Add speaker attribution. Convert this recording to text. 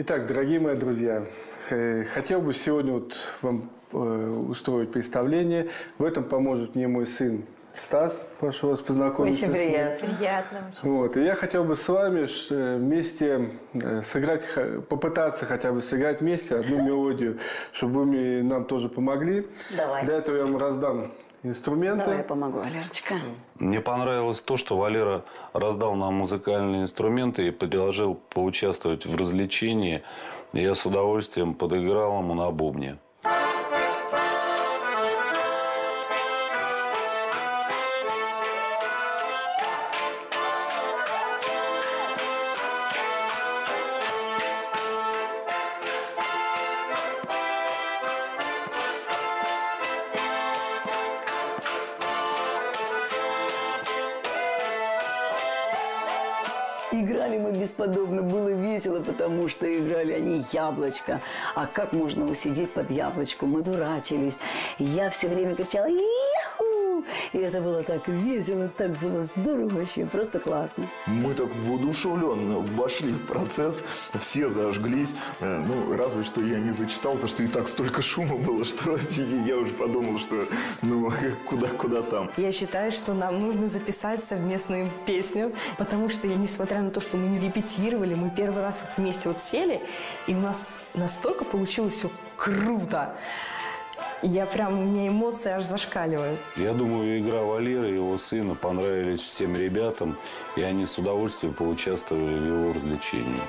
Speaker 1: Итак, дорогие мои друзья, э, хотел бы сегодня вот вам э, устроить представление. В этом поможет мне мой сын Стас. Прошу вас познакомиться
Speaker 2: Очень приятно.
Speaker 3: Приятно очень.
Speaker 1: Вот, и я хотел бы с вами э, вместе сыграть, попытаться хотя бы сыграть вместе одну мелодию, чтобы вы мне- нам тоже помогли.
Speaker 2: Давай.
Speaker 1: Для этого я вам раздам инструменты.
Speaker 2: Давай я помогу, Валерочка.
Speaker 4: Мне понравилось то, что Валера раздал нам музыкальные инструменты и предложил поучаствовать в развлечении. Я с удовольствием подыграл ему на бубне.
Speaker 2: Играли мы бесподобно, было весело, потому что играли они яблочко. А как можно усидеть под яблочку? Мы дурачились. Я все время кричала «Яху!» И это было так весело, так было здорово вообще, просто классно.
Speaker 5: Мы так воодушевленно вошли в процесс, все зажглись. Э, Ну, разве что я не зачитал, то что и так столько шума было, что я уже подумал, что ну куда-куда там.
Speaker 3: Я считаю, что нам нужно записать совместную песню, потому что, несмотря на то, что мы не репетировали, мы первый раз вот вместе вот сели, и у нас настолько получилось все круто. Я прям, у меня эмоции аж зашкаливают.
Speaker 4: Я думаю, игра Валеры и его сына понравились всем ребятам, и они с удовольствием поучаствовали в его развлечении.